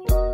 you.